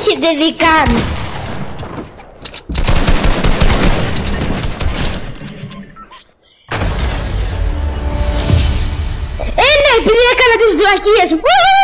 έχετε δει καν. Ε, επειδή έκανα τις βλακίες. Ου!